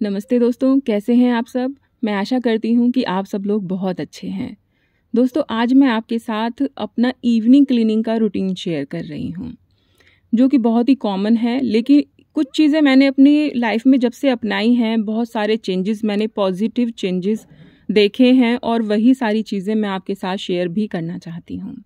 नमस्ते दोस्तों, कैसे हैं आप सब? मैं आशा करती हूँ कि आप सब लोग बहुत अच्छे हैं। दोस्तों, आज मैं आपके साथ अपना इवनिंग क्लीनिंग का रूटीन शेयर कर रही हूँ, जो कि बहुत ही कॉमन है, लेकिन कुछ चीज़ें मैंने अपनी लाइफ में जब से अपनाई हैं, बहुत सारे चेंजेस मैंने पॉजिटिव चेंजेस देखे हैं, और वही सारी चीज़ें मैं आपके साथ शेयर भी करना चाहती हूँ।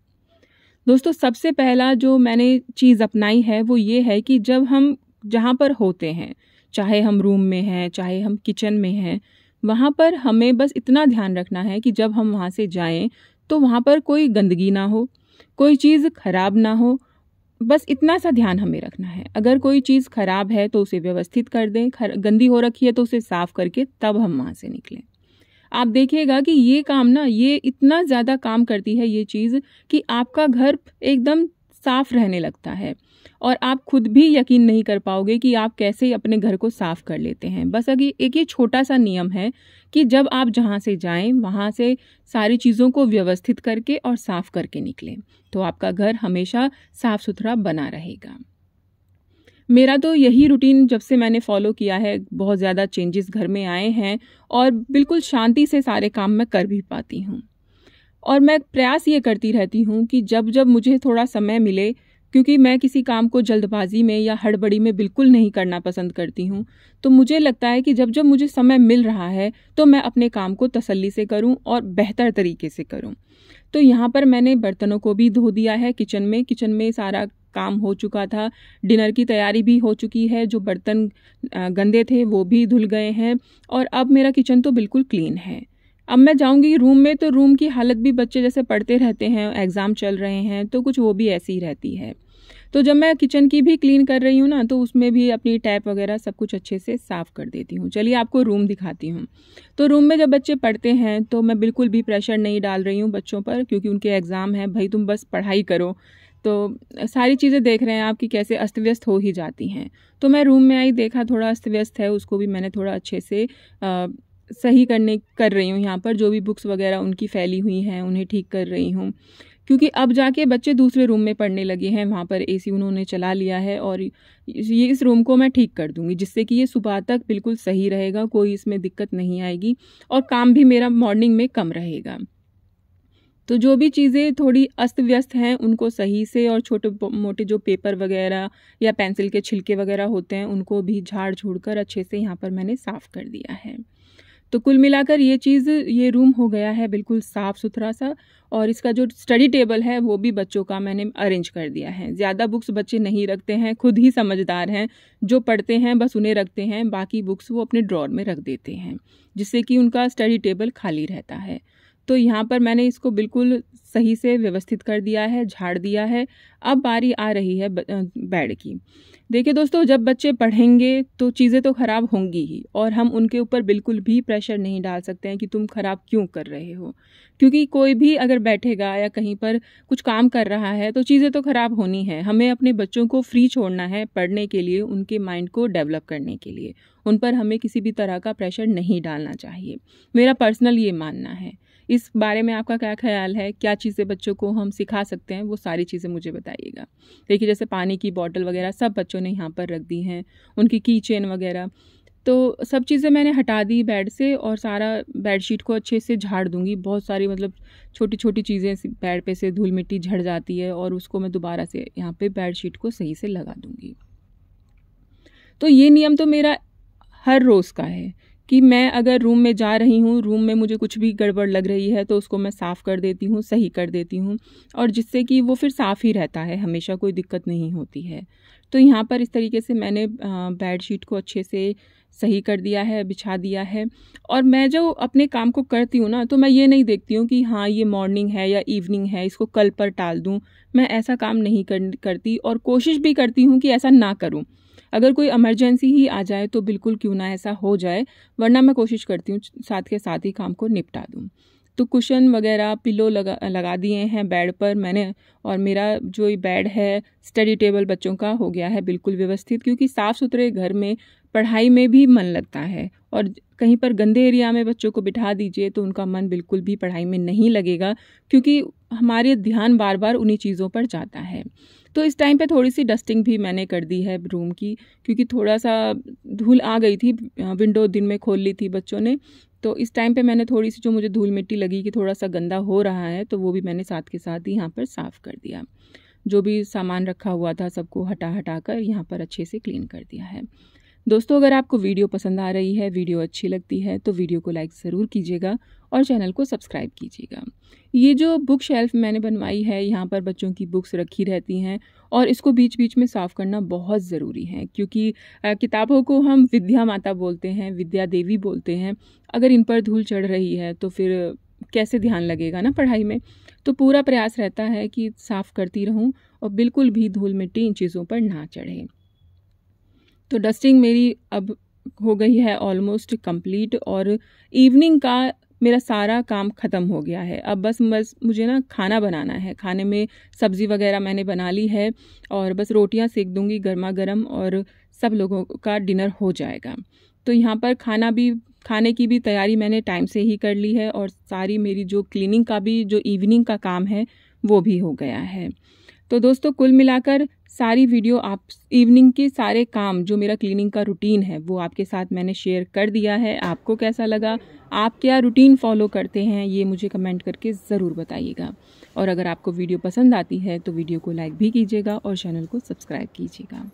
दोस्तों, सबसे पहला जो मैंने चीज़ अपनाई है, वो ये है कि जब हम जहाँ पर होते हैं चाहे हम रूम में हैं, चाहे हम किचन में हैं, वहाँ पर हमें बस इतना ध्यान रखना है कि जब हम वहाँ से जाएँ तो वहाँ पर कोई गंदगी ना हो, कोई चीज़ खराब ना हो, बस इतना सा ध्यान हमें रखना है। अगर कोई चीज़ खराब है तो उसे व्यवस्थित कर दें गंदी हो रखी है तो उसे साफ़ करके तब हम वहाँ से निकलें। आप देखिएगा कि ये काम ना, ये इतना ज़्यादा काम करती है ये चीज़ कि आपका घर एकदम साफ़ रहने लगता है। और आप खुद भी यकीन नहीं कर पाओगे कि आप कैसे अपने घर को साफ़ कर लेते हैं। बस अगर एक ये छोटा सा नियम है कि जब आप जहाँ से जाएँ, वहाँ से सारी चीज़ों को व्यवस्थित करके और साफ़ करके निकलें तो आपका घर हमेशा साफ़ सुथरा बना रहेगा। मेरा तो यही रूटीन जब से मैंने फॉलो किया है, बहुत ज़्यादा चेंजेस घर में आए हैं और बिल्कुल शांति से सारे काम मैं कर भी पाती हूँ। और मैं प्रयास ये करती रहती हूँ कि जब जब मुझे थोड़ा समय मिले क्योंकि मैं किसी काम को जल्दबाजी में या हड़बड़ी में बिल्कुल नहीं करना पसंद करती हूँ। तो मुझे लगता है कि जब जब मुझे समय मिल रहा है तो मैं अपने काम को तसल्ली से करूँ और बेहतर तरीके से करूँ। तो यहाँ पर मैंने बर्तनों को भी धो दिया है। किचन में किचन में सारा काम हो चुका था। डिनर की तैयारी भी हो चुकी है। जो बर्तन गंदे थे वो भी धुल गए हैं। और अब मेरा किचन तो बिल्कुल क्लीन है। अब मैं जाऊँगी रूम में तो रूम की हालत भी बच्चे जैसे पढ़ते रहते हैं एग्ज़ाम चल रहे हैं तो कुछ वो भी ऐसी ही रहती है। तो जब मैं किचन की भी क्लीन कर रही हूँ ना तो उसमें भी अपनी टैप वगैरह सब कुछ अच्छे से साफ़ कर देती हूँ। चलिए आपको रूम दिखाती हूँ। तो रूम में जब बच्चे पढ़ते हैं तो मैं बिल्कुल भी प्रेशर नहीं डाल रही हूँ बच्चों पर क्योंकि उनके एग्ज़ाम है भाई तुम बस पढ़ाई करो। तो सारी चीज़ें देख रहे हैं आप कि कैसे अस्त व्यस्त हो ही जाती हैं। तो मैं रूम में आई देखा थोड़ा अस्त व्यस्त है उसको भी मैंने थोड़ा अच्छे से आ, सही करने, कर रही हूँ यहाँ पर, जो भी बुक्स वगैरह उनकी फैली हुई हैं, उन्हें ठीक कर रही हूँ। क्योंकि अब जाके बच्चे दूसरे रूम में पढ़ने लगे हैं, वहाँ पर एसी उन्होंने चला लिया है और ये इस रूम को मैं ठीक कर दूँगी, जिससे कि ये सुबह तक बिल्कुल सही रहेगा, कोई इसमें दिक्कत नहीं आएगी और काम भी मेरा मॉर्निंग में कम रहेगा। तो जो भी चीज़ें थोड़ी अस्त व्यस्त हैं, उनको सही से और छोटे मोटे जो पेपर वगैरह या पेंसिल के छिलके वगैरह होते हैं, उनको भी झाड़ झूड़ कर अच्छे से यहाँ पर मैंने साफ़ कर दिया है। तो कुल मिलाकर ये चीज़, ये रूम हो गया है बिल्कुल साफ़ सुथरा सा और इसका जो स्टडी टेबल है वो भी बच्चों का मैंने अरेंज कर दिया है। ज़्यादा बुक्स बच्चे नहीं रखते हैं, खुद ही समझदार हैं, जो पढ़ते हैं बस उन्हें रखते हैं, बाकी बुक्स वो अपने ड्रॉर में रख देते हैं, जिससे कि उनका स्टडी टेबल खाली रहता है। तो यहाँ पर मैंने इसको बिल्कुल सही से व्यवस्थित कर दिया है, झाड़ दिया है। अब बारी आ रही है बेड की। देखिए दोस्तों, जब बच्चे पढ़ेंगे तो चीज़ें तो ख़राब होंगी ही और हम उनके ऊपर बिल्कुल भी प्रेशर नहीं डाल सकते हैं कि तुम ख़राब क्यों कर रहे हो। क्योंकि कोई भी अगर बैठेगा या कहीं पर कुछ काम कर रहा है तो चीज़ें तो ख़राब होनी है। हमें अपने बच्चों को फ्री छोड़ना है पढ़ने के लिए, उनके माइंड को डेवलप करने के लिए। उन पर हमें किसी भी तरह का प्रेशर नहीं डालना चाहिए। मेरा पर्सनल ये मानना है। इस बारे में आपका क्या ख्याल है? क्या चीज़ें बच्चों को हम सिखा सकते हैं? वो सारी चीज़ें मुझे बताइएगा। देखिए, जैसे पानी की बॉटल वगैरह सब बच्चों ने यहाँ पर रख दी हैं, उनकी की चेन वगैरह। तो सब चीज़ें मैंने हटा दी बेड से और सारा बेडशीट को अच्छे से झाड़ दूँगी। बहुत सारी मतलब छोटी छोटी चीज़ें बेड पे से धूल मिट्टी झड़ जाती है और उसको मैं दोबारा से यहाँ पे बेडशीट को सही से लगा दूँगी। तो ये नियम तो मेरा हर रोज़ का है। कि मैं अगर रूम में जा रही हूँ रूम में मुझे कुछ भी गड़बड़ लग रही है तो उसको मैं साफ़ कर देती हूँ, सही कर देती हूँ और जिससे कि वो फिर साफ़ ही रहता है, हमेशा कोई दिक्कत नहीं होती है। तो यहाँ पर इस तरीके से मैंने बेड शीट को अच्छे से सही कर दिया है, बिछा दिया है और मैं जो अपने काम को करती हूँ ना तो मैं ये नहीं देखती हूँ कि हाँ ये मॉर्निंग है या इवनिंग है, इसको कल पर टाल दूँ। मैं ऐसा काम नहीं कर, करती और कोशिश भी करती हूँ कि ऐसा ना करूँ। अगर कोई इमरजेंसी ही आ जाए तो बिल्कुल क्यों ना ऐसा हो जाए, वरना मैं कोशिश करती हूँ साथ के साथ ही काम को निपटा दूँ। तो कुशन वगैरह पिलो लगा लगा दिए हैं बेड पर मैंने और मेरा जो ये बेड है स्टडी टेबल बच्चों का हो गया है बिल्कुल व्यवस्थित क्योंकि साफ़ सुथरे घर में, पढ़ाई में भी मन लगता है और कहीं पर गंदे एरिया में बच्चों को बिठा दीजिए तो उनका मन बिल्कुल भी पढ़ाई में नहीं लगेगा क्योंकि हमारे ध्यान बार बार उन्हीं चीज़ों पर जाता है। तो इस टाइम पे थोड़ी सी डस्टिंग भी मैंने कर दी है रूम की, क्योंकि थोड़ा सा धूल आ गई थी विंडो दिन में खोल ली थी बच्चों ने तो इस टाइम पे मैंने थोड़ी सी जो मुझे धूल मिट्टी लगी कि थोड़ा सा गंदा हो रहा है तो वो भी मैंने साथ के साथ ही यहाँ पर साफ़ कर दिया। जो भी सामान रखा हुआ था सबको हटा हटा कर यहाँ पर अच्छे से क्लीन कर दिया है। दोस्तों, अगर आपको वीडियो पसंद आ रही है वीडियो अच्छी लगती है तो वीडियो को लाइक ज़रूर कीजिएगा। और चैनल को सब्सक्राइब कीजिएगा। ये जो बुक शेल्फ मैंने बनवाई है, यहाँ पर बच्चों की बुक्स रखी रहती हैं और इसको बीच बीच में साफ़ करना बहुत ज़रूरी है क्योंकि किताबों को हम विद्या माता बोलते हैं, विद्या देवी बोलते हैं। अगर इन पर धूल चढ़ रही है तो फिर कैसे ध्यान लगेगा ना पढ़ाई में? तो पूरा प्रयास रहता है कि साफ़ करती रहूँ और बिल्कुल भी धूल मिट्टी इन चीज़ों पर ना चढ़े। तो डस्टिंग मेरी अब हो गई है ऑलमोस्ट कंप्लीट और इवनिंग का मेरा सारा काम ख़त्म हो गया है। अब बस बस मुझे ना खाना बनाना है। खाने में सब्ज़ी वगैरह मैंने बना ली है और बस रोटियाँ सेक दूँगी गर्मा गर्म और सब लोगों का डिनर हो जाएगा। तो यहाँ पर खाना भी, खाने की भी तैयारी मैंने टाइम से ही कर ली है और सारी मेरी जो क्लीनिंग का भी, जो इवनिंग का काम है, वो भी हो गया है। तो दोस्तों, कुल मिलाकर सारी वीडियो आप इवनिंग के सारे काम, जो मेरा क्लीनिंग का रूटीन है, वो आपके साथ मैंने शेयर कर दिया है। आपको कैसा लगा? आप क्या रूटीन फॉलो करते हैं? ये मुझे कमेंट करके ज़रूर बताइएगा। और अगर आपको वीडियो पसंद आती है तो वीडियो को लाइक भी कीजिएगा और चैनल को सब्सक्राइब कीजिएगा।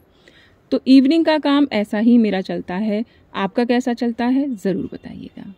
तो इवनिंग का काम ऐसा ही मेरा चलता है। आपका कैसा चलता है? ज़रूर बताइएगा।